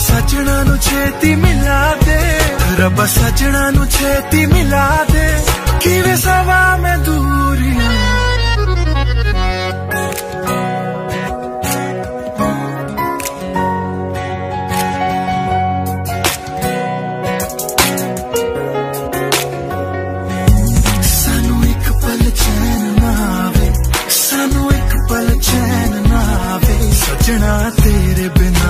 ਸਜਣਾ ਨੂੰ ਛੇਤੀ ਮਿਲਾ ਦੇ। ਰੱਬ ਸਜਣਾ ਨੂੰ ਛੇਤੀ ਮਿਲਾ ਦੇ। ਕਿਵੇਂ ਸਵਾ ਮੈਂ ਦੂਰੀਆਂ ਸਜਣਾ ਤੇਰੇ ਬਿਨਾ